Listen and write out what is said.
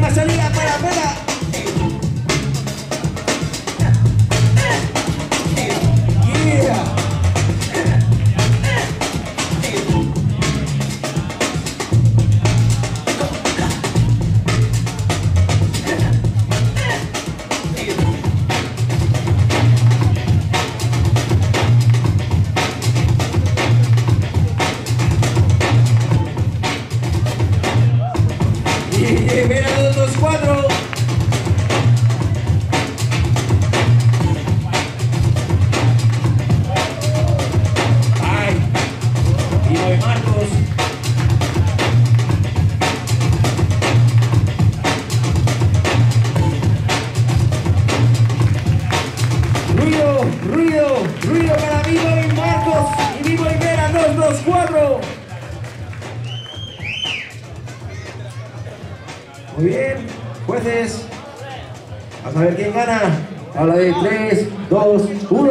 Mas olhar Primera, dos, dos, cuatro. Ay, y no Marcos. Ruido, ruido, ruido Muy bien, jueces. Vamos a ver quién gana. Habla de 3, 2, 1.